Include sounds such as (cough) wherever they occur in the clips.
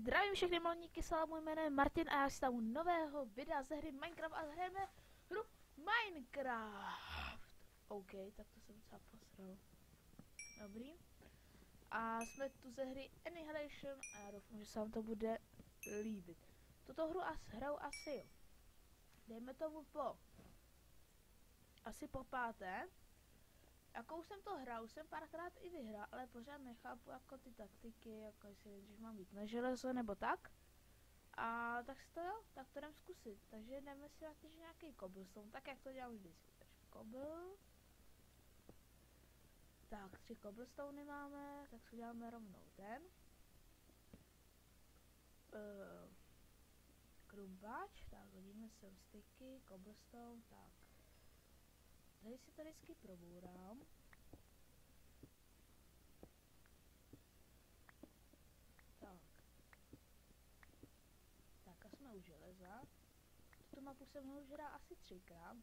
Zdravím všechny malníky, salám, můj jméno je Martin a já si tam nového videa ze hry Minecraft a hrajeme hru Minecraft. OK, tak to jsem docela posral. Dobrý. A jsme tu ze hry Annihilation a já doufám, že se vám to bude líbit. Tuto hru as hraju asi, dejme tomu po, asi po páté. Jako už jsem to hrál, už jsem párkrát i vyhrál, ale pořád nechápu jako ty taktiky, jako jestli když mám být na železo nebo tak. A tak si to jo, tak to jdem zkusit. Takže jdeme si na že nějaký cobblestone, tak jak to dělám vždycky. Takže cobble. Tak, tři cobblestony máme, tak si uděláme rovnou ten. Uh, krumpáč, tak hodíme sem styky, cobblestone, tak. Tady si to vždycky probourám. Tak. Tak a jsme u železa. Tuto mapu jsem už hrál asi třikrát,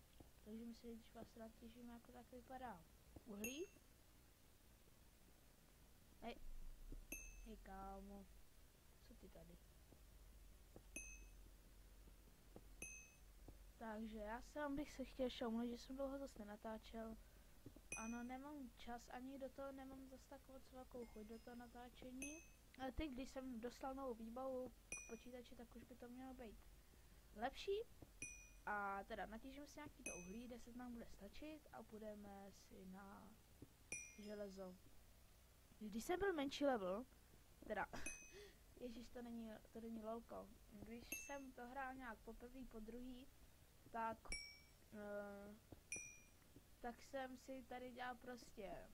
takže my si když vás rád těšíme, jako tak vypadá. Uhlí. Hej. Hej kámo. Co ty tady? Takže já sám bych se chtěl šoumnout, že jsem dlouho zase nenatáčel. Ano, nemám čas, ani do toho nemám zase takovou velkou chuť do toho natáčení. Ale teď, když jsem dostal novou výbavu k počítači, tak už by to mělo být lepší. A teda natížíme si nějaký to uhlí, 10 nám bude stačit a půjdeme si na železo. Když jsem byl menší level, teda, (laughs) ježíš to není, to není lolko, když jsem to hrál nějak po první, po druhý, tak uh, tak jsem si tady dělal prostě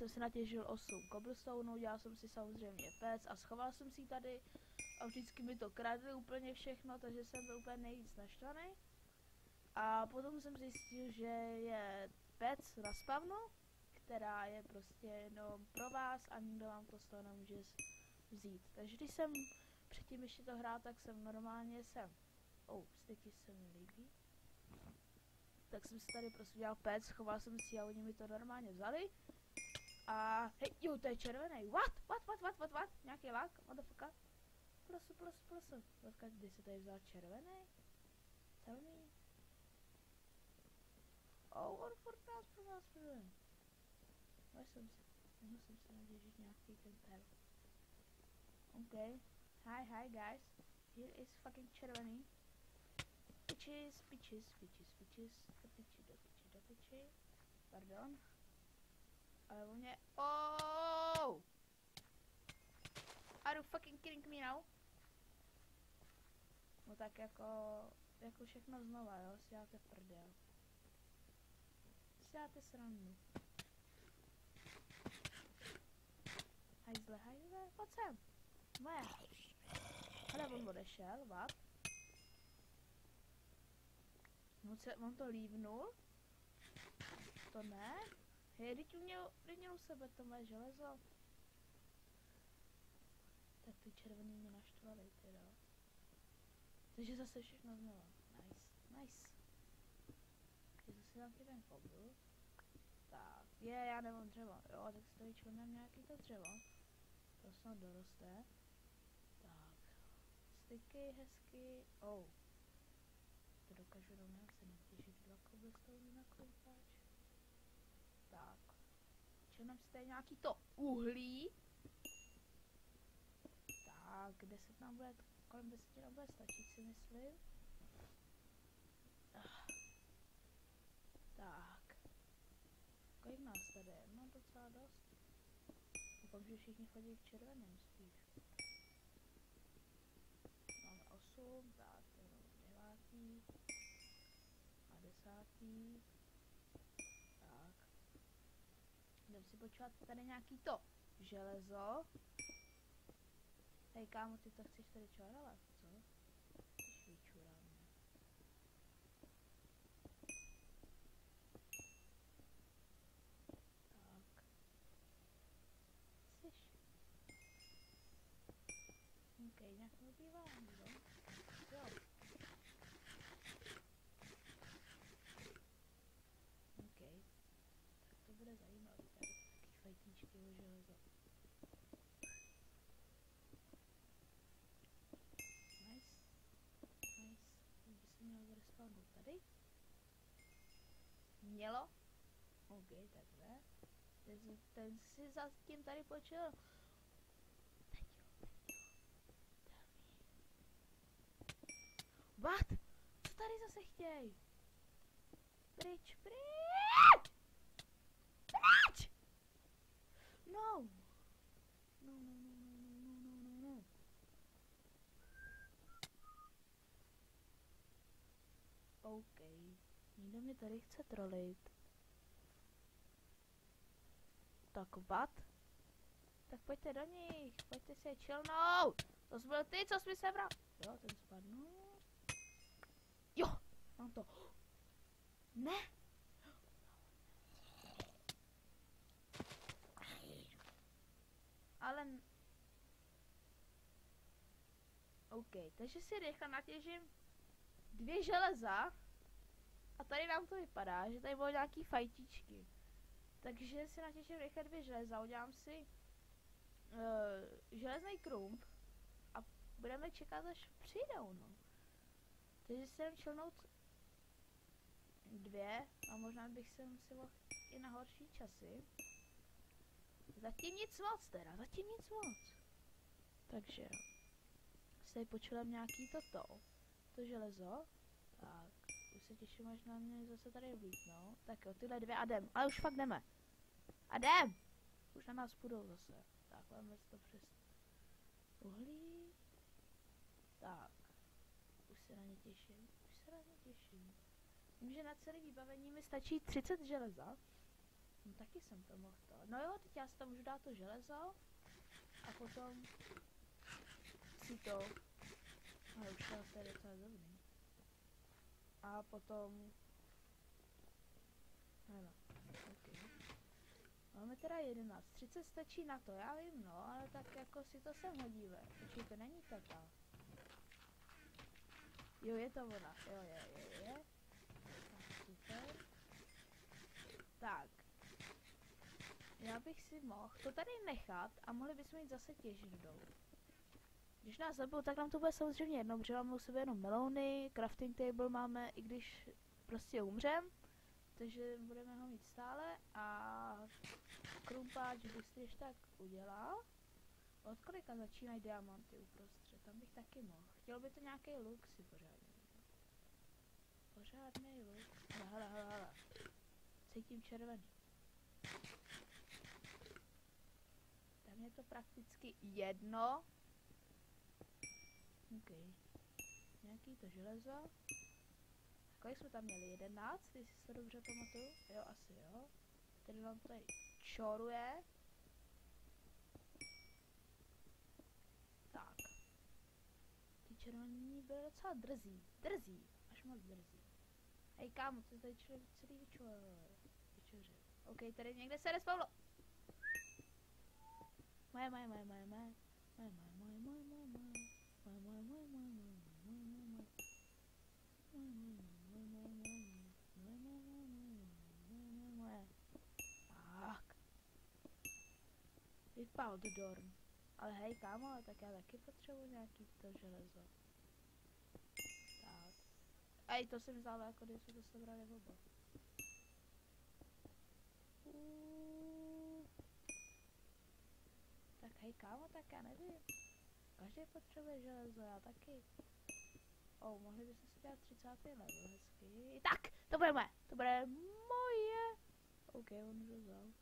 jsem si natěžil 8 cobblestone, dělal jsem si samozřejmě pec a schoval jsem si tady a vždycky mi to kradli úplně všechno, takže jsem byl úplně nejvíc naštvaný. A potom jsem zjistil, že je pec na spavnu, která je prostě jenom pro vás a nikdo vám to z toho nemůže vzít. Takže když jsem předtím ještě to hrál, tak jsem normálně jsem Oh, styky se mi líbí. Tak jsem si tady prostě dělal pec, schoval jsem si a oni mi to normálně vzali. A hej, jo, to je červený. What? What, what, what, what, what? Nějaký lak? Fuck? Prosu, prosu, prosu. Počkat, kdy se tady vzal červený? Tell me. Oh, what for nás pro nás první. Mohl jsem si, mohl jsem si naděžit nějaký ten per. OK. Hi, hi guys. Here is fucking červený. Pičis, pičis, pičis, pičis, do piči, do piči, do piči. Pardon. Ale u mě... Oh! Are you fucking kidding me now? No tak jako... Jako všechno znova, jo? Si dáte prdel. Si dáte srandu. Hajzle, hajzle, pojď sem. Moje. Ale on odešel, what? No se, on to lívnul? To ne? Hej, teď měl, měl u sebe to moje železo. Tak ty červený mě naštvali, teda. Takže zase všechno znova. Nice, nice. Je zase nějaký ten kobl. Tak, je, já nemám dřevo. Jo, tak si to vyčlením nějaký to dřevo. To snad doroste. Tak. Styky, hezky. Oh to dokážu dva cobblestone na krumpáč. Tak. Čenem si tady nějaký to uhlí. Tak, 10 nám bude, kolem 10 nám bude stačit si myslím. Ah. Tak. Kolik nás tady je? Mám docela dost. Doufám, že všichni chodí k červeným spíš. Máme 8, tak devátý a desátý. Tak. Jdem si počítat tady nějaký to železo. Hej kámo, ty to chceš tady čarovat, co? Chceš vyčurat mě. Tak. Chceš? OK, nějak nebývá, no? Jo. bude zajímavý, tady taky fajtíčky o železo. mělo. OK, takhle. Ten, ten si zatím tady počil. What? Co tady zase chtěj? Pryč, pryč! Pryč! No! No, no, no, no, no, no, no, no. OK. Někdo mě tady chce trolit. Tak what? Tak pojďte do nich, pojďte se chillnout. To jsi byl ty, co jsi mi sebral. Jo, ten spadnul. Jo, mám to. Ne. Ale... OK, takže si rychle natěžím dvě železa. A tady nám to vypadá, že tady budou nějaký fajtičky. Takže si natěším rychle dvě železa, udělám si uh, železný krump a budeme čekat, až přijdou, no. Takže si jdem čilnout dvě a možná bych se si i na horší časy. Zatím nic moc teda, zatím nic moc. Takže si tady počulám nějaký toto, to železo. Tak, už se těším, až na mě zase tady vlítnou. Tak jo, tyhle dvě a jdem, ale už fakt jdeme. A jdem! Už na nás půjdou zase. Tak, máme to přes uhlí. Tak, už se na ně těším, už se na ně těším. Vím, že na celé vybavení mi stačí 30 železa. No taky jsem to mohl to. No jo, teď já si tam můžu dát to železo. A potom si to... Ale už to je docela dobrý. A potom... Ano, ok. Máme teda 11. 30 stačí na to, já vím, no, ale tak jako si to sem hodíme. Není to ta. Jo, je to ona. Jo, je, je, je. Tak, super. Tak. Já bych si mohl to tady nechat a mohli bychom jít zase těžit dolů. Když nás zabijou, tak nám to bude samozřejmě jedno, protože máme u sebe jenom melouny, crafting table máme, i když prostě umřem, takže budeme ho mít stále a krumpáč bych si tak udělal. Od kolika začínají diamanty uprostřed, tam bych taky mohl. Chtěl by to nějaký luk si pořádně. Pořádný luk. Hele, hele, hele, hele. Cítím červený. Tam je to prakticky jedno. OK. Nějaký to železo. Kolik jsme tam měli? 11, jestli se dobře pamatuju? Jo, asi jo. Tady vám tady čoruje. Tak. Ty červení byly docela drzí. Drzí. Až moc drzí. Hej kámo, ty tady člověk celý vyčořil. OK, tady někde se moje, moje, moje. Moje, moje, moje, moje, moje, moje. Moje, moje, moje, moje, moje, moje, moje, moje, moje. Moje, moje, moje, moje, moje, moje. Moje, moje, moje, moje, moje, moje, moje. Tak. Vypal do dorm. Ale hej, kámo, ale tak já taky potřebuji nějaký to železo. Tak. Ej, to jsem vzal jako když jsme to sebrali oba. Tak hej, kámo, tak já nevím. Každý potřebuje železo, já taky. Oh, mohli byste si dělat 30. level, hezky. Tak, to bude moje, to bude moje. OK, on ho vzal.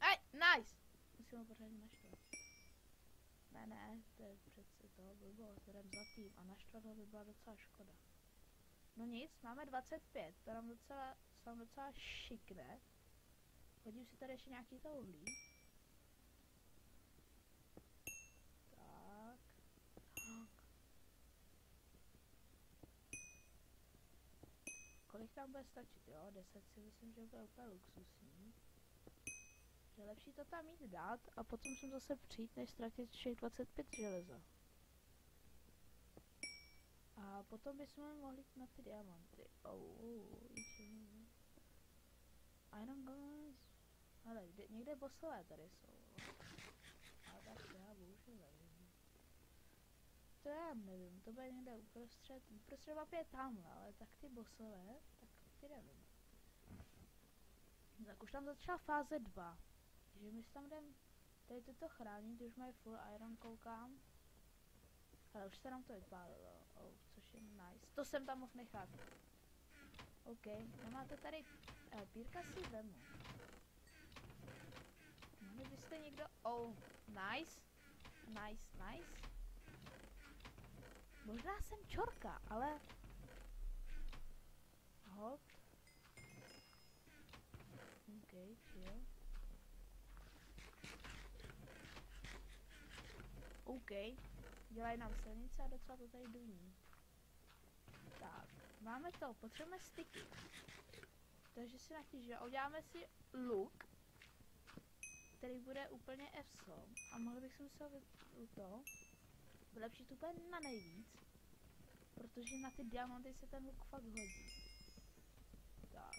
Ej, nice! Musím ho pořádně naštvat. Ne, ne, to je přece to blbost, jdem za tým a naštvat ho by byla docela škoda. No nic, máme 25, to nám docela, to nám docela šikne. Hodím si tady ještě nějaký to uhlí. Tak. Tak. Kolik tam bude stačit, jo? 10 si myslím, že bude úplně luxusní. Je lepší to tam mít dát a potom jsem zase přijít, než ztratit všech 25 železa. A potom bychom mohli jít na ty diamanty. Oh, oh, A Iron Guns. Ale kde, někde bossové tady jsou. Ale tak já bohužel nevím. To já nevím, to bude někde uprostřed, uprostřed mapy je tamhle, ale tak ty bossové, tak ty nevím. Tak už tam začala fáze 2. Takže my tam jdem tady toto chránit, už mají full iron koukám. Ale už se nám to vypálilo, oh, což je nice. To jsem tam mohl nechat. OK, no máte tady, eh, pírka si vemu. Mohli byste někdo, oh, nice, nice, nice. Možná jsem čorka, ale... Hold. OK, chill. OK. Dělají nám silnice a docela to tady duní. Tak, máme to, potřebujeme styky. Takže si natížíme, uděláme si luk, který bude úplně EFSO. A mohli bychom se ho to vylepšit úplně na nejvíc. Protože na ty diamanty se ten luk fakt hodí. Tak.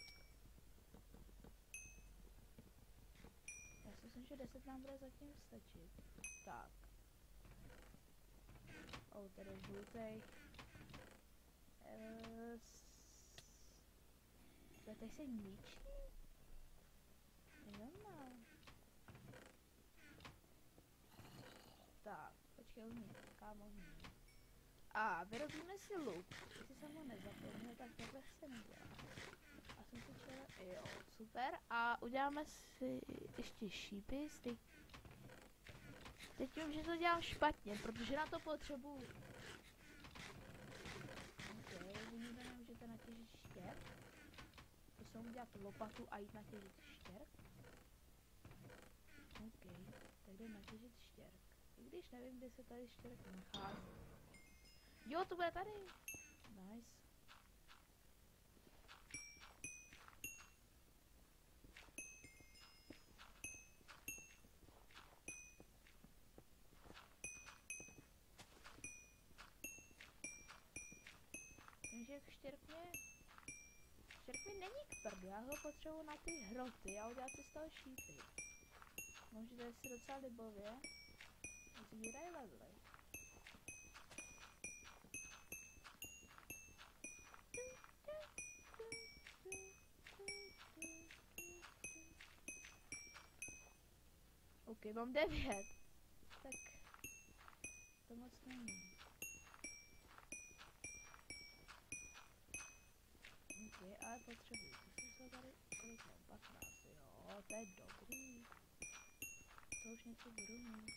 Já si myslím, že 10 nám bude zatím stačit. Tak. Oh, tady je žlutej. Eee, tady se ničí? Nevím, Tak, počkej, umí, kámo, umí. A vyrobíme si luk. Jestli jsem ho nezapomněl, tak takhle se nedělá. A jsem si čel, jo, super. A uděláme si ještě šípy, styk. Teď vím, že to dělám špatně, protože na to potřebuju. Nemůžete natěžit. To jsem udělat lopatu a jít natěžit štěrk. Ok, tak jde natěžit štěrk. I když nevím, kde se tady štěrk nachází. Jo, to bude tady. Nice. Takže štěrk mě... Štěrk mi není k prdu, já ho potřebuji na ty hroty a udělat si z toho šípy. Můžete si docela libově. Sbíraj levely. OK, mám devět. Tak to moc není. OK, ale potřebuji. Tady kolik mám? 15, jo, to je dobrý. To už něco budu mít.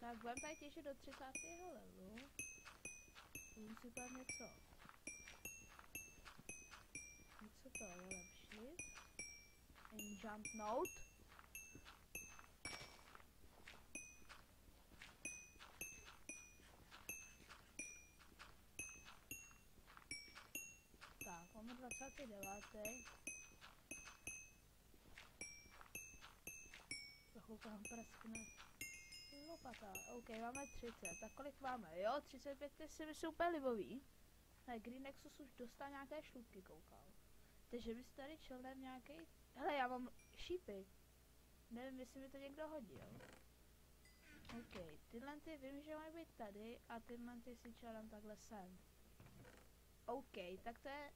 Tak budeme tady těšit do 30. levelu. Budu si tam něco. Něco to vylepšit. Enchant note. Tak, máme 29. Trochu tam prskne. Lopata, ok, máme 30. Tak kolik máme? Jo, 35 si myslím úplně libový. Ne, Green Nexus už dostal nějaké šlupky, koukal. Takže bys tady čelem nějaký. Hele, já mám šípy. Nevím, jestli mi to někdo hodil. OK, tyhle ty vím, že mají být tady a tyhle ty si čelem takhle sem. OK, tak to je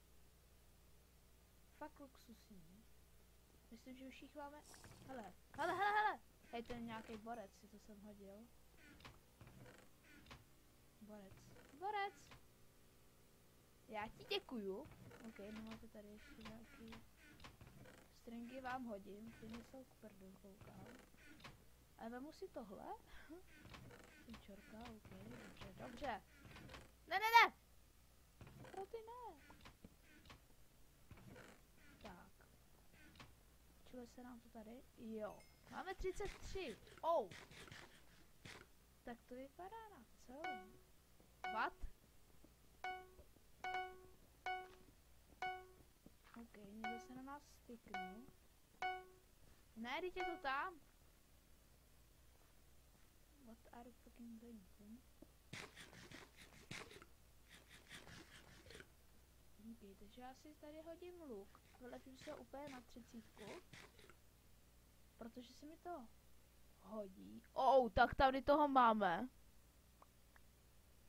fakt luxusní. Myslím, že už jich máme... Hele, hele, hele, hele! Hej, ten nějaký borec, si to jsem hodil. Borec. Borec! Já ti děkuju. OK, no máte tady ještě nějaký... Stringy vám hodím, ty nejsou k prdu, koukám. A vemu si tohle. (laughs) Jsem čorka, OK, dobře, dobře. Ne, ne, ne! Pro ty ne. Tak. Čili se nám to tady? Jo. Máme 33. Oh. Tak to vypadá na co? What? OK, někdo se na nás styknul. Ne, teď je to tam. What are you fucking doing? OK, takže já si tady hodím luk. Vylepím se úplně na třicítku. Protože se mi to hodí. Oh, tak tady toho máme.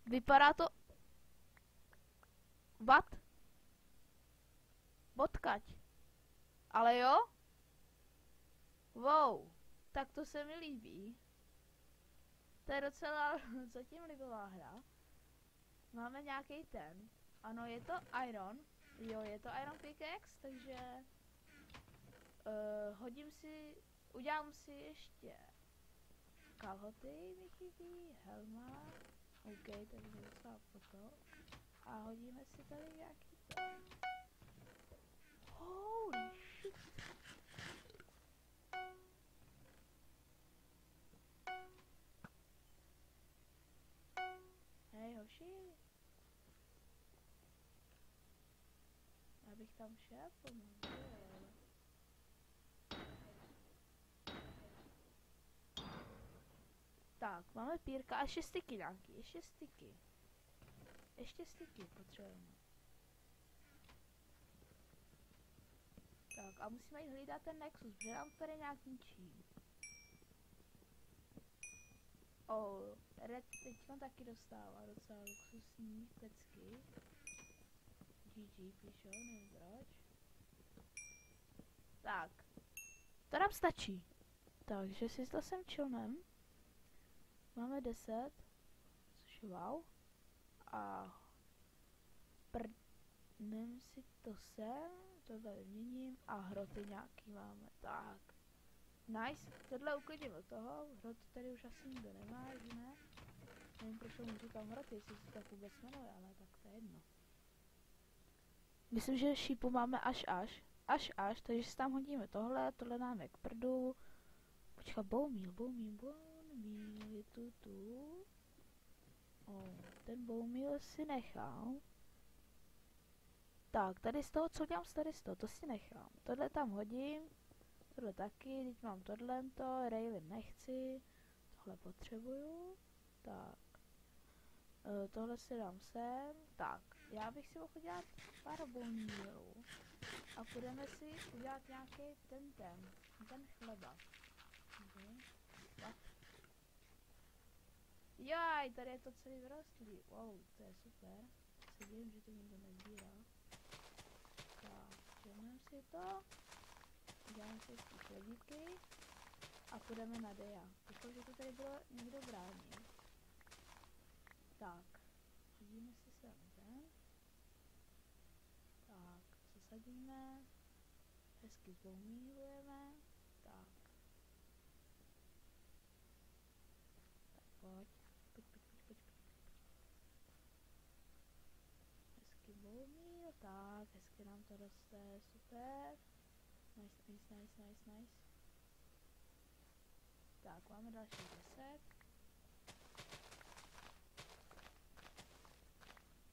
Vypadá to... What? Odkaď? Ale jo? Wow, tak to se mi líbí. To je docela (laughs) zatím libová hra. Máme nějaký ten. Ano, je to Iron. Jo, je to Iron Pickaxe, takže uh, hodím si, udělám si ještě kalhoty mi chybí, helma, OK, takže docela foto. A hodíme si tady nějaký to. Holy shit. Hej hoši. Abych tam šel. Tak, máme pírka a ještě styky nějaký, ještě styky. Ještě styky potřebujeme. Tak a musíme jít hlídat ten Nexus, protože nám tady nějak ničí. Oh, Red teď taky dostává docela luxusní pecky. GG píšou, nevím proč. Tak. To nám stačí. Takže si to sem čilnem. Máme 10. Což je wow. A prdnem si to sem. Tohle vyměním. A hroty nějaký máme. Tak. Nice. Tohle uklidím od toho. Hroty tady už asi nikdo nemá, že ne? Nevím, proč mu říkám hroty, jestli se tak vůbec jmenuje, ale tak to je jedno. Myslím, že šípu máme až až. Až až, takže si tam hodíme tohle, tohle dáme k prdu. Počkat, boumíl, boumíl, boumíl, je tu tu. O, ten boumíl si nechám. Tak, tady z toho, co dělám tady z toho, to si nechám. Tohle tam hodím, tohle taky, teď mám tohle to, railin nechci, tohle potřebuju. Tak. E, tohle si dám sem, tak. Já bych si mohl udělat pár bonílů. A budeme si udělat nějaký ten ten, ten chleba. Okay. Jaj, tady je to celý vrostlý. Wow, to je super. Se divím, že to nikdo nezbírá. Tak, přijmeme si to. Uděláme si ty chlebíky. A půjdeme na Deja. Doufám, že to tady bylo někdo bránit. Tak, hodíme si sem ten zasadíme, hezky zboumílujeme, tak. Tak pojď, pojď, tak, hezky nám to roste, super. Nice, nice, nice, nice, nice. Tak, máme další desek.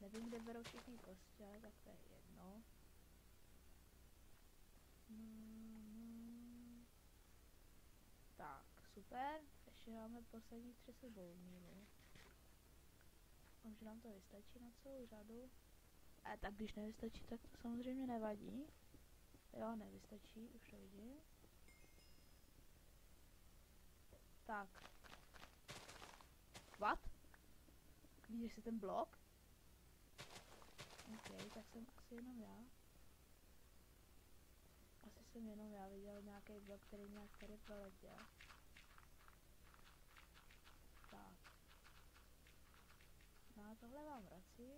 Nevím, kde berou všichni kostě, tak to je jedno. Mm, tak, super. Ještě máme poslední tři sebou. Doufám, že nám to vystačí na celou řadu. A tak když nevystačí, tak to samozřejmě nevadí. Jo, nevystačí, už to vidím. Tak. What? Vidíš si ten blok? OK, tak jsem asi jenom já jsem jenom já viděl nějaký blok, který nějak tady proletěl. Tak. No a tohle mám vrací.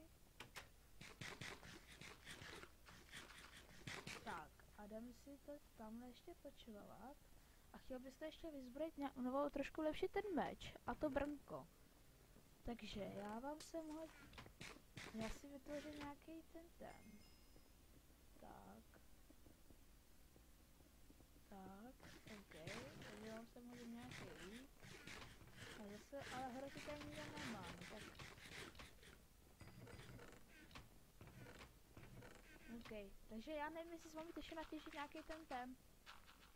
Tak, a jdeme si to tamhle ještě počilovat. A chtěl byste ještě vyzbrojit novou trošku lepší ten meč, a to brnko. Takže já vám sem hodím. Já si vytvořím nějaký ten ten. Tak. Tak, OK, takže mám sem hodím nějaký. A zase, ale hroty tady nikde nemám, Takže já nevím, jestli mám ještě natěžit nějaký ten ten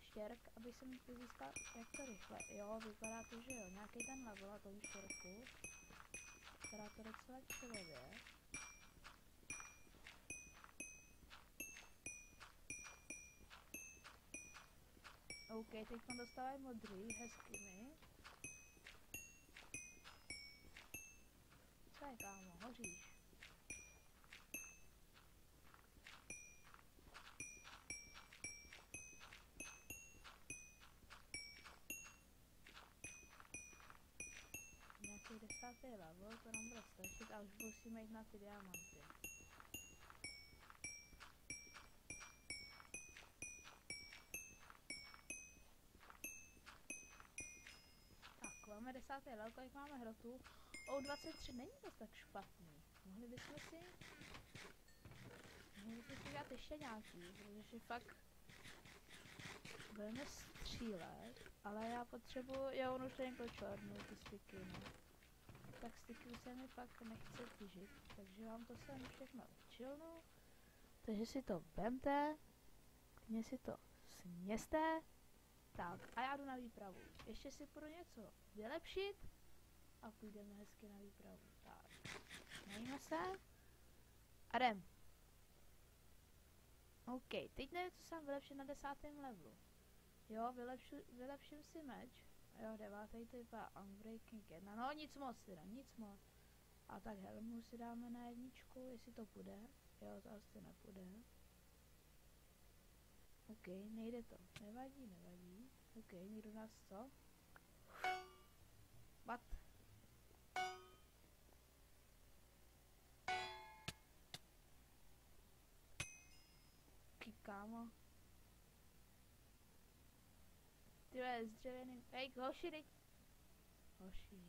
štěrk, aby jsem to získal, jak to rychle, jo, vypadá to, že jo, nějaký ten level a tomu štěrku. Vypadá to docela člověk. OK, teď tam dostávají modrý, hezkými. Co je kámo, hoříš? Desátý level, to nám bude stačit a už musíme jít na ty diamanty. Tak, máme desátý level, kolik máme hrotu? O 23 není to tak špatný. Mohli bychom si... Mohli bychom si dělat ještě nějaký, protože fakt... Budeme střílet, ale já potřebuji, jo, on už tady černou ty styky, no. Tak styky se mi fakt nechce těžit, takže vám to sem všechno chillnu. Takže si to vemte, klidně si to sněste. Tak, a já jdu na výpravu. Ještě si půjdu něco vylepšit a půjdeme hezky na výpravu. Tak, najíme se a jdem. OK, teď nevím, co jsem vylepšit na desátém levelu. Jo, vylepšu, vylepším si meč. Jo, devátý typ a Unbreaking 1. No nic moc teda, nic moc. A tak helmu si dáme na jedničku, jestli to půjde. Jo, to asi nepůjde. OK, nejde to. Nevadí, nevadí. OK, někdo nás co? What? Kámo. Vole, s dřevěným... Hej, hoši, dej... Hoši.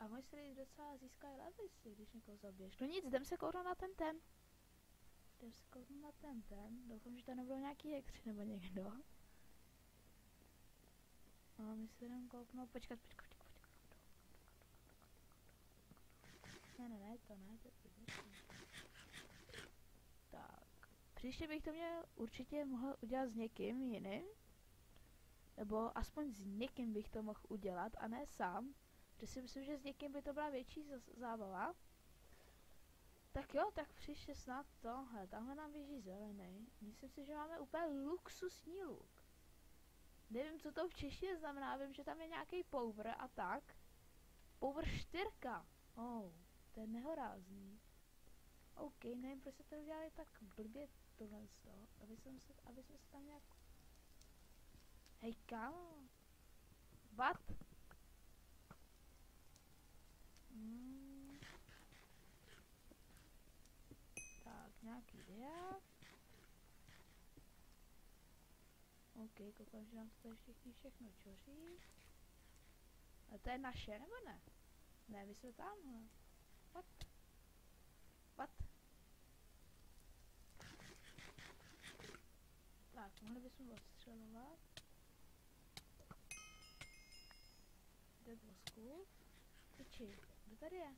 A můj se docela získají levisy, když někoho zabiješ. No nic, jdem se kouknout na ten ten. Jdem se kouknout na ten ten. Doufám, že tam nebudou nějaký hekři nebo někdo. A my se jdem kouknout, počkat, počkat, počkat. Ne, ne, ne, to ne, to je. Příště bych to měl určitě mohl udělat s někým jiným. Nebo aspoň s někým bych to mohl udělat a ne sám. Protože si myslím, že s někým by to byla větší zábava. Tak jo, tak příště snad tohle. Tamhle nám běží zelený. Myslím si, že máme úplně luxusní luk. Nevím, co to v češtině znamená. Vím, že tam je nějaký power a tak. Power 4. Oh, to je nehorázný. OK, nevím, proč se to udělali tak blbě tohle z toho, aby, jsem se, aby jsme se tam nějak... Hej, kámo. What? Hmm. Tak, nějaký dia. OK, koukám, že nám to tady všichni všechno čoří. A to je naše, nebo ne? Ne, my jsme tamhle. What? What? Tak, mohli bychom odstřelovat. Dead cool. Piči, kdo tady je?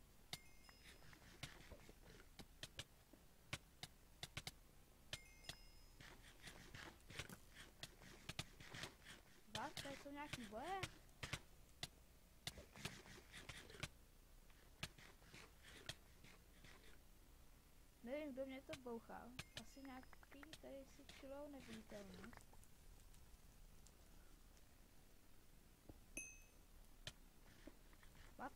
Vás, tady jsou nějaký boje? Nevím, kdo mě to bouchal. Asi nějaký, tady si čilou neviditelnost. What?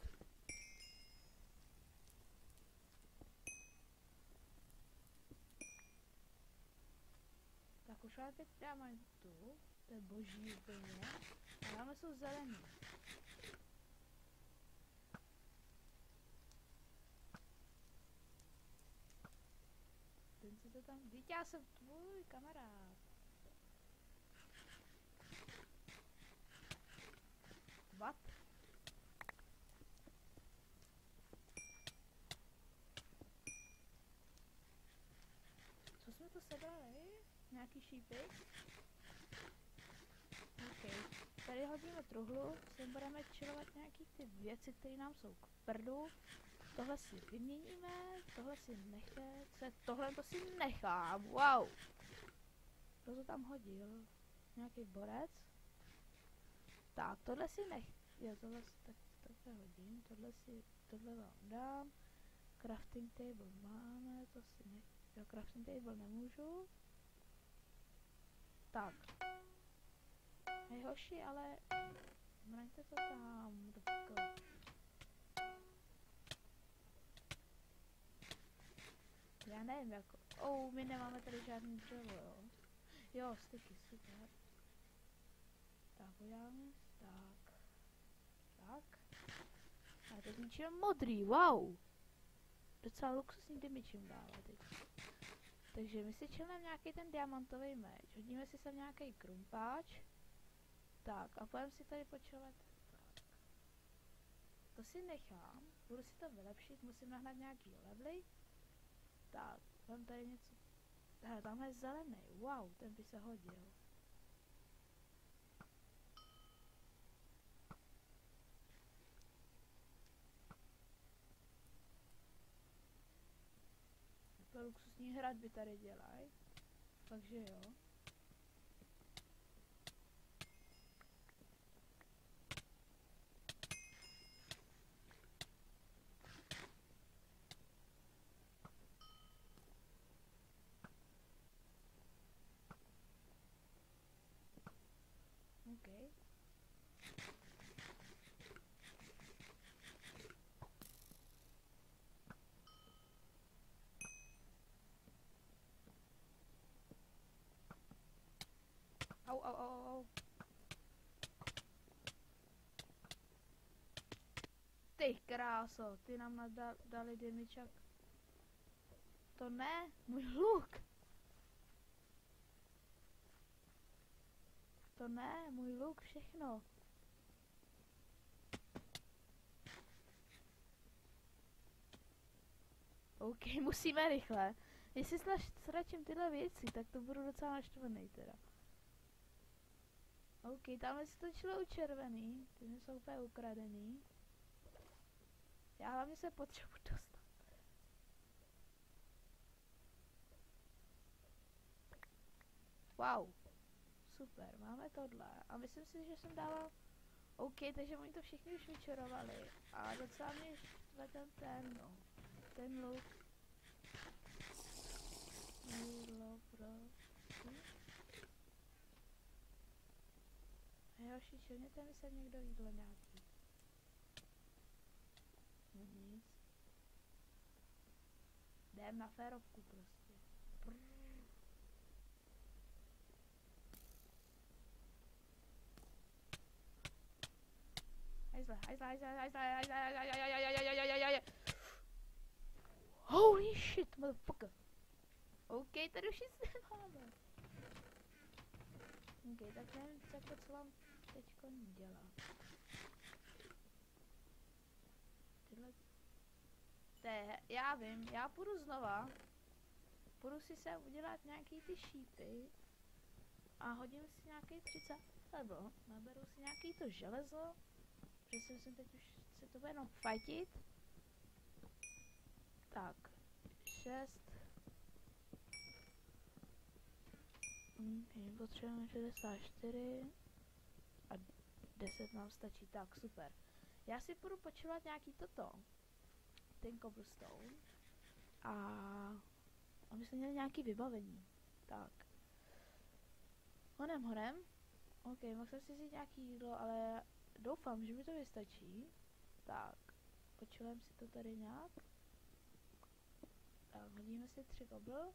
Tak už máme pět diamantů, to je boží úplně. A máme jsou zelený. To tam... Vždyť já jsem tvůj kamarád. What? Co jsme to sebrali? Nějaký šípy? OK. Tady hodíme truhlu, sem budeme čilovat nějaký ty věci, které nám jsou k prdu. Tohle si vyměníme, tohle si je tohle to si nechám, wow. Kdo to tam hodil? Nějaký borec? Tak, tohle si nech, jo, tohle si tak, takhle hodím, tohle si, tohle vám dám. Crafting table máme, to si ne... Jo, crafting table nemůžu. Tak. Hej hoši, ale... Mraňte to tam, do Já nevím, jako... Oh, my nemáme tady žádný dřevo, jo. Jo, styky, super. Tak, uděláme, tak. Tak. A teď zničíme modrý, wow. Docela luxusní jim dává teď. Takže my si čelneme nějaký ten diamantový meč. Hodíme si sem nějaký krumpáč. Tak, a budeme si tady počovat. To si nechám. Budu si to vylepšit, musím nahnat nějaký levely. Tak, mám tady něco. Hele, tamhle je zelený. Wow, ten by se hodil. Takhle luxusní hradby tady dělají. Takže jo. Okay. Au, au, au, au. Ty kráso, ty nám nada, dali dimičak. To ne, můj luk. To ne, můj luk, všechno. OK, (laughs) musíme rychle. Jestli ztračím tyhle věci, tak to budu docela naštvaný teda. OK, tamhle si točilo u červený, ty jsou úplně ukradený. Já hlavně se potřebuji dostat. Wow. Super, máme tohle. A myslím si, že jsem dával... OK, takže oni to všichni už vyčarovali. A docela mě štve ten ten, no. Ten luk. Jídlo pro... Hm? Joši, čelněte mi sem někdo jídlo nějaký. No nic. Jdem na férovku prostě. Holy shit, motherfucker. OK, tady už nic nemáme. OK, tak nevím, jako co mám teďko dělat. Tyhle... Je, já vím, já půjdu znova. Půjdu si se udělat nějaký ty šípy. A hodím si nějaký 30 nebo naberu si nějaký to železo. Protože si myslím, teď už se to bude jenom fajtit. Tak, 6. Okay, potřebujeme 64 a 10 nám stačí, tak super. Já si půjdu počívat nějaký toto, ten cobblestone a aby jsme měli nějaký vybavení. Tak. Honem honem. OK, mohl jsem si vzít nějaký jídlo, ale doufám, že mi to vystačí. Tak, počulem si to tady nějak. Tak, hodíme si tři kobl.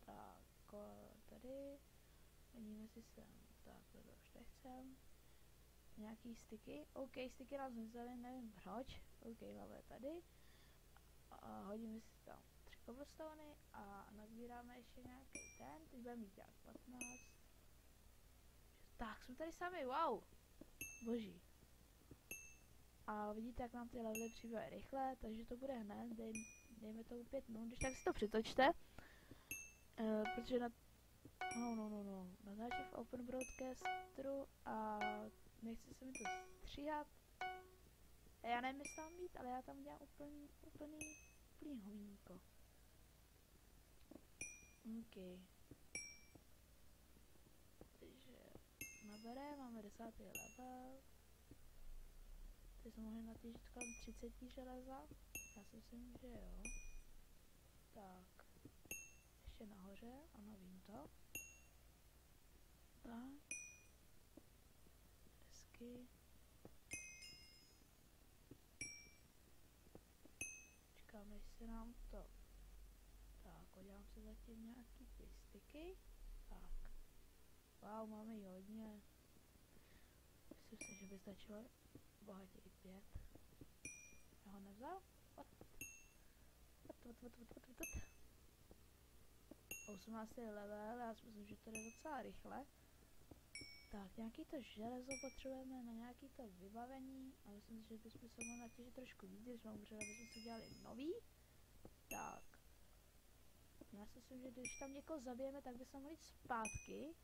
Tak, tady. Hodíme si sem. Tak, to už nechcem. Nějaký styky. OK, styky nám zmizely, nevím proč. OK, máme tady. A hodíme si tam tři cobblestony a nazbíráme ještě nějaký ten. Teď budeme mít nějak 15. Tak, jsme tady sami, wow! Boží. A vidíte, jak nám ty levely přibývají rychle, takže to bude hned, dej, dejme to 5 minut, když tak si to přetočte. Uh, protože na... No, no, no, no. Natáčím v Open Broadcasteru a nechce se mi to stříhat. Já nevím, tam mít, ale já tam dělám úplný, úplný, úplný hovínko. OK. Takže nabere, máme desátý level. Teď jsme mohli natýžit kolem 30 železa. Já si myslím, že jo. Tak. Ještě nahoře, ano, vím to. Tak. Desky. Čekáme, jestli nám to... Tak, podívám se zatím nějaký ty styky. Tak. Wow, máme ji hodně. Myslím si, že by stačilo bohatě i pět. Já ho nevzal? What? What, what, what, what, what, what, what? 18. level, já si myslím, že to jde docela rychle. Tak, nějaký to železo potřebujeme na nějaký to vybavení a myslím si, že bychom se mohli natěžit trošku víc, když jsme umřeli, abychom si dělali nový. Tak. Já si myslím, že když tam někoho zabijeme, tak bychom mohli jít zpátky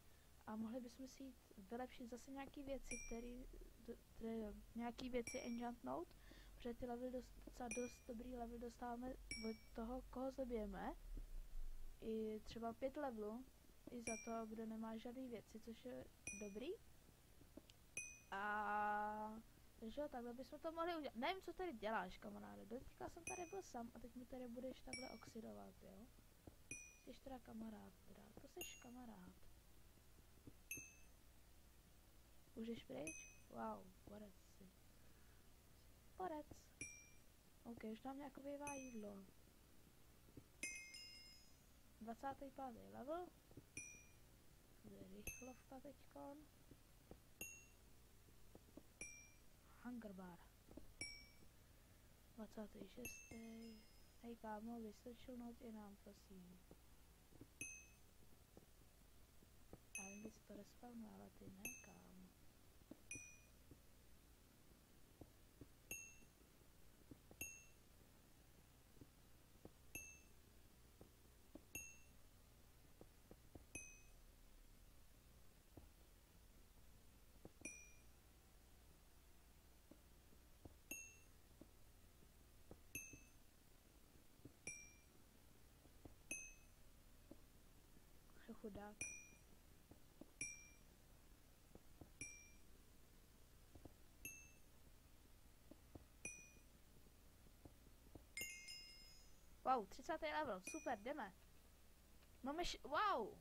a mohli bychom si jít vylepšit zase nějaký věci, které nějaký věci enchantnout, protože ty levely dost, docela dost dobrý level dostáváme od toho, koho zabijeme. I třeba pět levelů, i za to, kdo nemá žádné věci, což je dobrý. A takže jo, takhle bychom to mohli udělat. Nevím, co tady děláš, kamaráde. Doteďka jsem tady byl sám a teď mi tady budeš takhle oxidovat, jo? Jsi teda kamarád, teda. To jsi kamarád. Už jdeš pryč? Wow, borec si. Borec. OK, už nám nějak jídlo. 25. level. Bude rychlovka teďkon. Hunger bar. 26. Hej kámo, vystočil noc i nám, prosím. Já vím, že to respawnu, ale ty ne, kámo. Chudák. Wow, 30. level, super, jdeme. Máme š... Wow!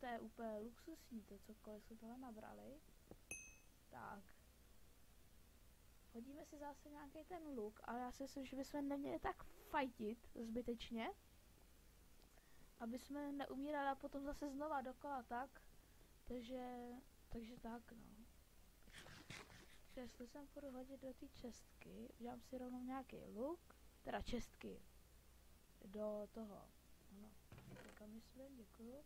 To je úplně luxusní, to cokoliv jsme tohle nabrali. Tak. Hodíme si zase nějaký ten luk, ale já si myslím, že bychom neměli tak fajtit zbytečně. Aby jsme neumírali a potom zase znova dokola tak. Takže, takže tak no. Čestky jsem půjdu hodit do té čestky, udělám si rovnou nějaký luk, teda čestky, do toho. Ano, teďka myslím, děkuju.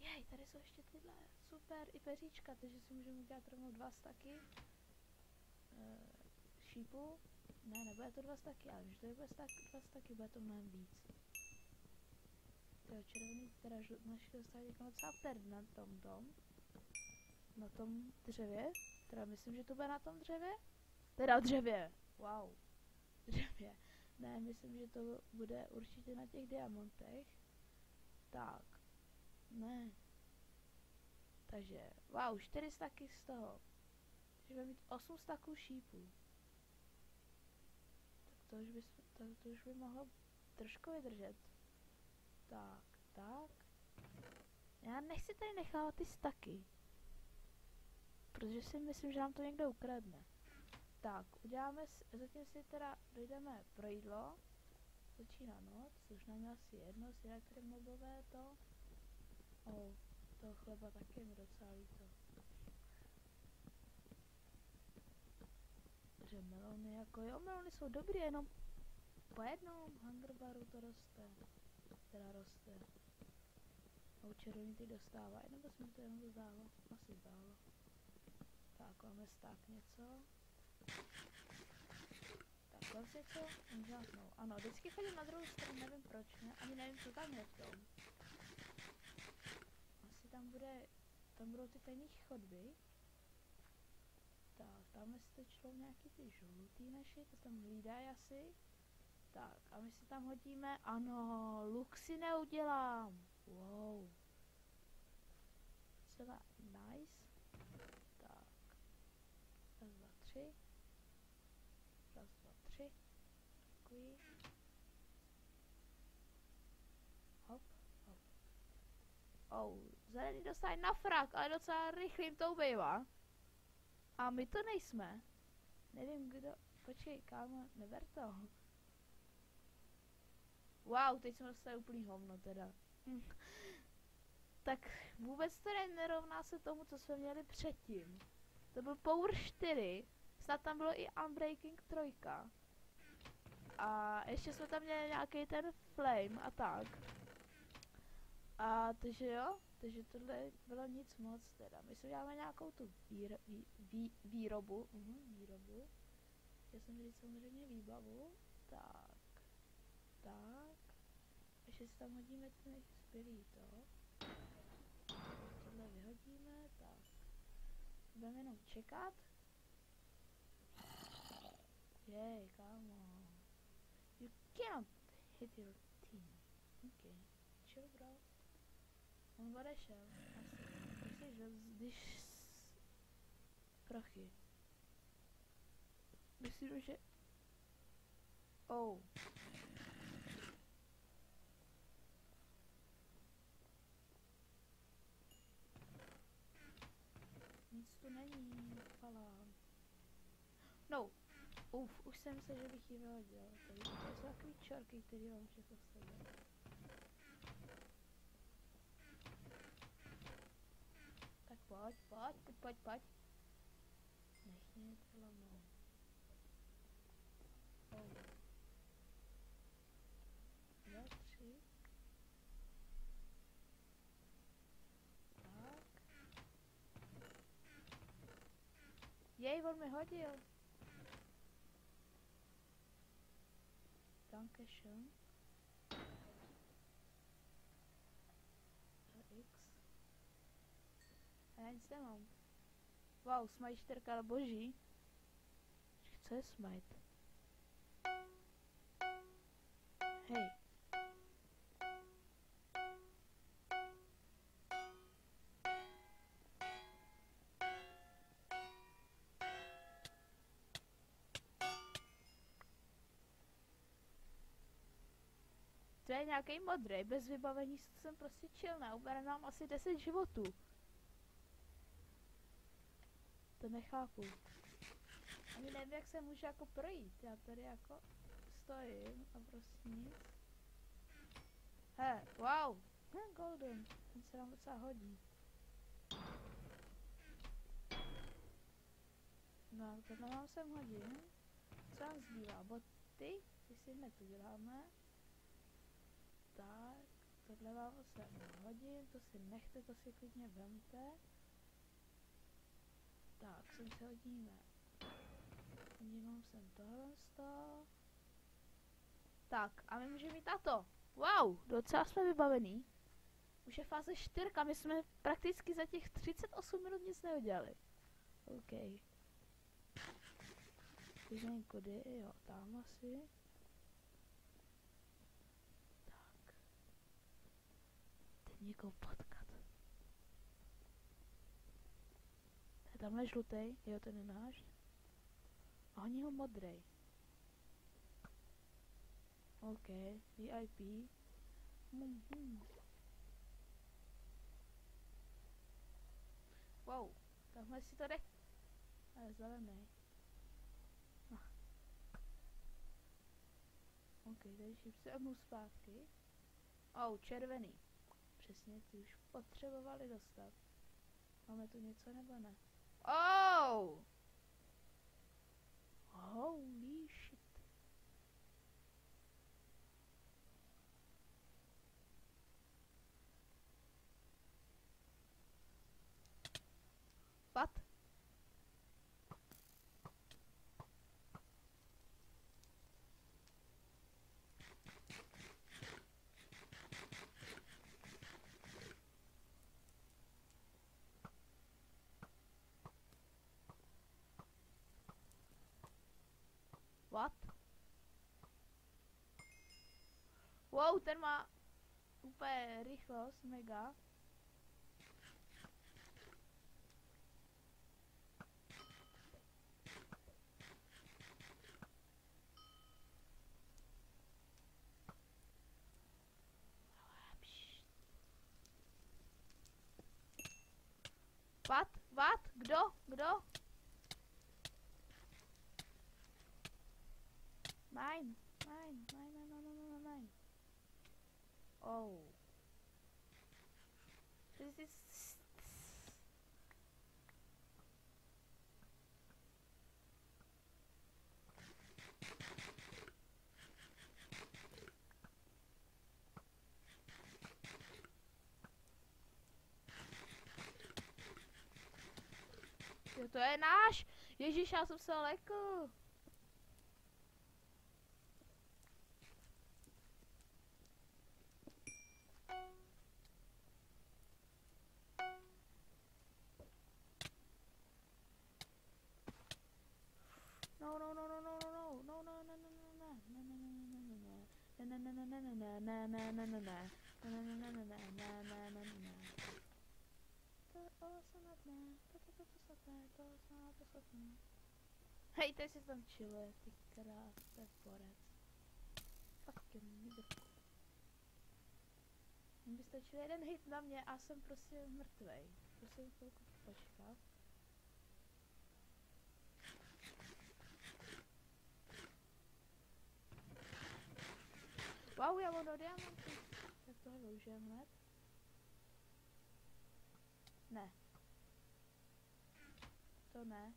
Jej, tady jsou ještě tyhle, super, i peříčka, takže si můžeme udělat rovnou dva staky e, šípu. Ne, nebude to dva staky, ale když to bude dva staky, bude to mnohem víc. To červený, teda naši dostali jako docela perd na tom tom. Na tom dřevě. Teda myslím, že to bude na tom dřevě. Teda dřevě, wow. Dřevě. Ne, myslím, že to bude určitě na těch diamantech. Tak. Ne. Takže, wow, 4 staky z toho. Takže mít 8 staků šípů. Tak to už by, tak to už by mohlo trošku vydržet. Tak, tak. Já nechci tady nechávat ty staky. Protože si myslím, že nám to někdo ukradne. Tak, uděláme, si, zatím si teda dojdeme pro jídlo. Začíná noc, už nám je asi jedno, jak tady mobové to. O, toho chleba taky mi docela líto. Že melony jako, jo, melony jsou dobrý, jenom po jednom hungerbaru to roste. Teda roste. A u červený ty dostává, nebo jsme to jenom zdálo? Asi zdálo. Tak, máme sták něco. Tak, vlastně co? Úžasnou. Ano, vždycky chodím na druhou stranu, nevím proč, ne? Ani nevím, co tam je v tom. Asi tam bude, tam budou ty tajné chodby. Tak, tam si to člo nějaký ty žlutý naši, to tam hlídají asi. Tak, a my si tam hodíme, ano, si neudělám. Wow. Celá nice. Tak. Raz, dva, tři. Raz, dva, tři. Děkuji. Hop, hop. Oh, zelený dostane na frak, ale docela rychlým to ubejvá. A my to nejsme. Nevím kdo, počkej, kámo, neber to. Wow, teď jsme dostali úplný hovno teda. Hm. tak vůbec to ne- nerovná se tomu, co jsme měli předtím. To byl Power 4, snad tam bylo i Unbreaking 3. A ještě jsme tam měli nějaký ten Flame a tak. A takže jo, takže tohle bylo nic moc teda. My si uděláme nějakou tu výro, vý, vý, výrobu, uhum, výrobu. Já jsem říct samozřejmě výbavu. Tak, tak. Si tam hodíme ten zbylý to. Tohle vyhodíme, tak. Budeme jenom čekat. Jej, kámo. You can't hit your team. Okay. Chill, bro. On odešel. Asi. Myslíš, že když... Prachy. Myslím, že... Oh. Nic tu není, palám. No, uf, už jsem se, že bych ji vyhodil. To jsou takový čorky, který mám všechno v sobě. Tak pojď, pojď, pojď, pojď, pojď. Nech mě to lamou. Oh. Dva, tři. Tak. Jej, on mi hodil. Danke schön. A X. Já nic nemám. Wow, smite 4 boží. Počkej, Co je smite? Hej. To je nějaký modrý, bez vybavení jsem prostě chillná, ubere nám asi 10 životů. To nechápu. Ani nevím, jak se může jako projít. Já tady jako stojím a prostě nic. He, wow, hm, golden, ten se nám docela hodí. No, tohle vám sem hodím. Co nám zbývá? Boty, ty si hned uděláme. Tak, tohle vám se hodím, to si nechte, to si klidně vemte. Tak, sem se hodíme. Hodím sem tohle. Tak, a my můžeme mít tato. Wow, docela jsme vybavený. Už je fáze 4, my jsme prakticky za těch 38 minut nic neudělali. OK. Tyhle kody, jo, tam asi. Tak. Teď někoho potkat. Je tamhle žlutej, jo, ten je náš. A oni ho modrej. OK, VIP. Hmm, hmm. Wow, tamhle si to jde. Ale zelený. Ah. OK, takže se mu zpátky. Oh, červený. Přesně, ty už potřebovali dostat. Máme tu něco nebo ne? Oh! Holy shit. What? What? Wow, ten má úplně rychlost, mega. Vat, vat, kdo, kdo? Nein, nein, nein, nein, nein, nein, nein, nein. Oh. Das ist... To je náš! Ježíš, já jsem se lekl! Hej, teď si tam chile, ty krás, to je porec. Fucking nigga. Mně by stačil jeden hit na mě a jsem prostě mrtvej. Prosím chvilku počkat. Wow, já mám do diamanty. Tak tohle využijeme hned. Ne. To ne.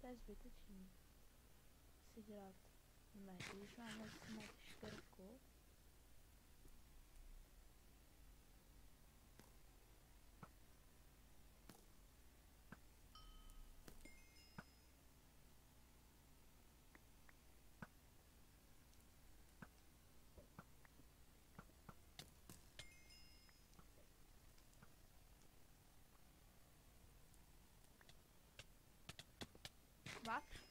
To je zbytečný. Si dělat ne, když máme snad 4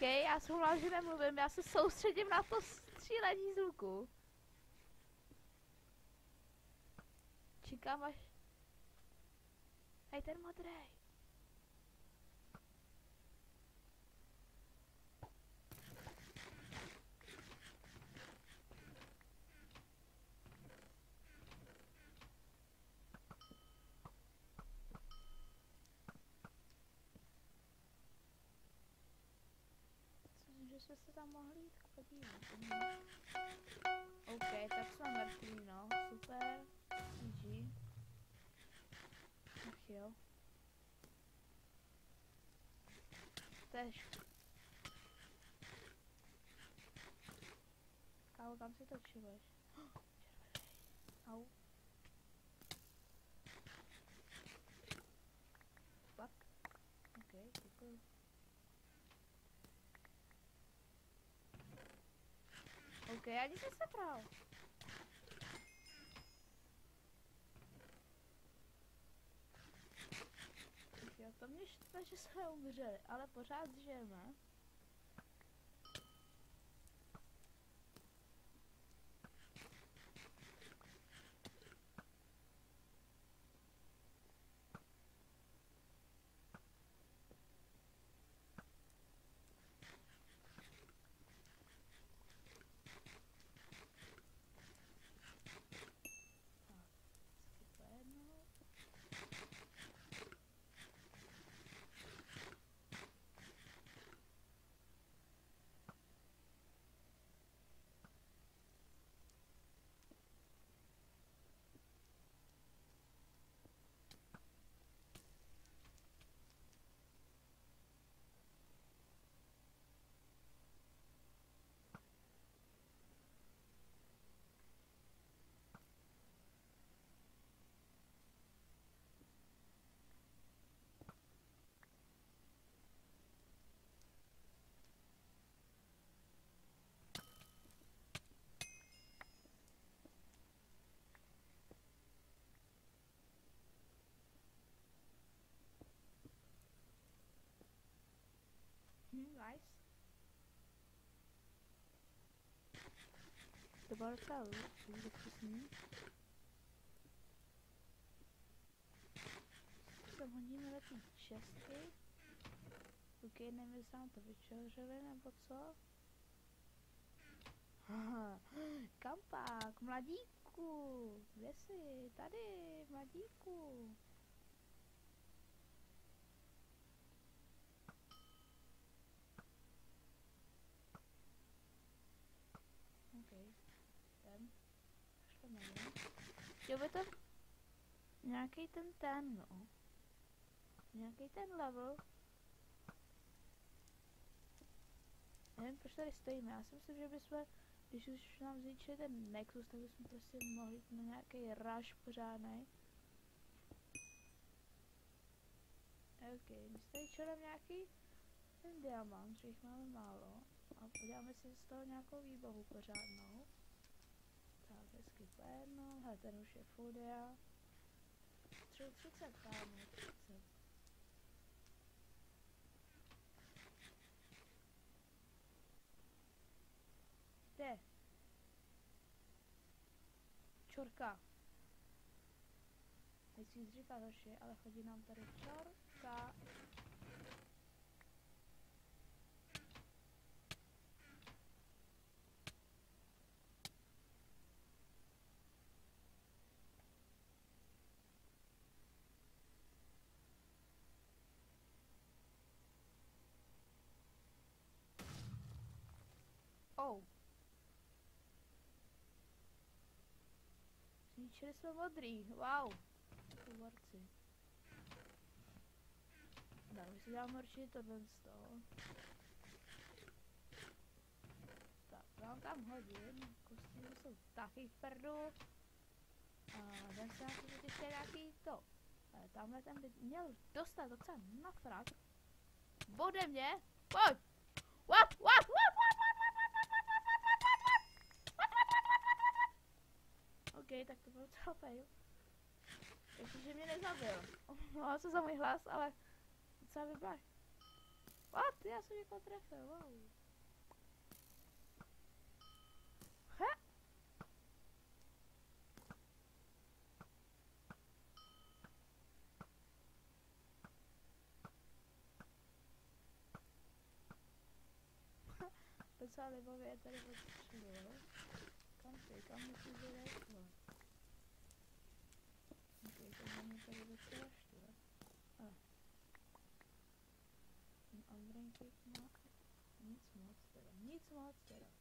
OK, já jsem mluvila, že nemluvím, já se soustředím na to střílení z luku. Čekám až... Hej, ten modrej. Jsme se tam mohli jít podívat. OK, tak jsme mrtví, no. Super. GG. Ach jo. Tež. Kámo, kam si to čiluješ? (gasps) Červenej. Au. Fuck. OK, děkuji. OK, ani se sebral. Tak jo, to mě štve, že jsme umřeli, ale pořád žijeme. Super, no. Byla docela luxusní. Tam hodíme té čestky. OK, nevím, jestli nám to vyčořili nebo co. Kampák, mladíku, kde jsi? Tady, mladíku. OK, ten. Jo, by to nějaký ten ten, no. Nějaký ten level. Nevím, proč tady stojíme. Já si myslím, že bychom když už nám zničili ten Nexus, tak bychom prostě mohli jít na nějaký rush pořádný. OK, my tady čelem nějaký ten diamant, že jich máme málo. A uděláme si z toho nějakou výbavu pořádnou. Tak, hezky plénu, hele, ten už je full dia. 30, kámo, 30. Kde? Čorka. Nechci nic říkat ale chodí nám tady čorka. Oh. Zničili jsme modrý, wow. Povorci. Tak, my si dáme určitě tohle z toho. Tak, vám tam hodím, kostýmy jsou taky v prdu. A jdem se nějaký ještě nějaký to. Ale tamhle ten by měl dostat docela na frak. Bode mě, pojď! What, what, what, direita que eu trabalho. Eu sou Gemina Isabela. Nossa, os homens lá, sala. Sabe, vai. Ó, tem a subir com trefé. Pessoal, eu vou ver a tarefa do chinelo. Calma aí, calma aí, que eu vou Tam je tady došlo ještě, ne? A. Andrenky má nic moc teda, nic moc teda.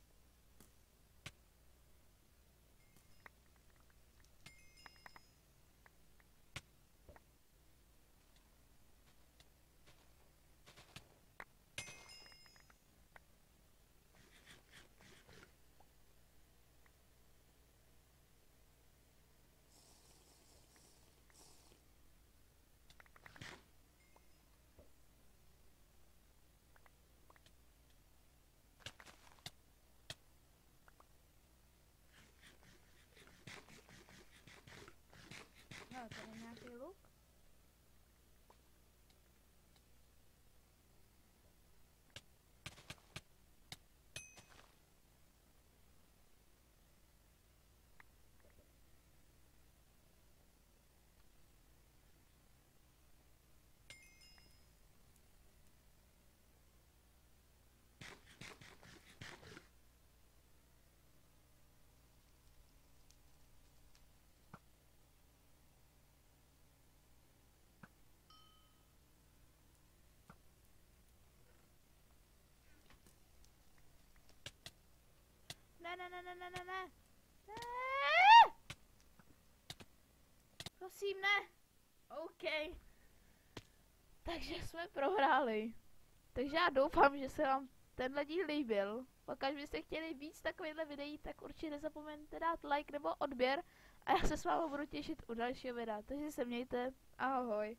Ne, ne, ne, ne, ne! Prosím, ne. OK. Takže jsme prohráli. Takže já doufám, že se vám tenhle díl líbil. Pokud byste chtěli víc takovýchhle videí, tak určitě nezapomeňte dát like nebo odběr. A já se s vámi budu těšit u dalšího videa. Takže se mějte. Ahoj.